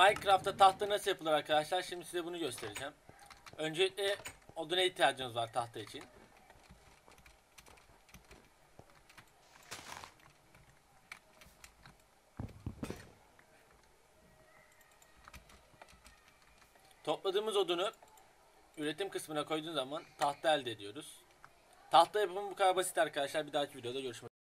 Minecraft'ta tahta nasıl yapılır arkadaşlar? Şimdi size bunu göstereceğim. Öncelikle oduna ihtiyacınız var tahta için. Topladığımız odunu üretim kısmına koyduğun zaman tahta elde ediyoruz. Tahta yapımı bu kadar basit arkadaşlar. Bir dahaki videoda görüşmek